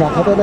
中田ね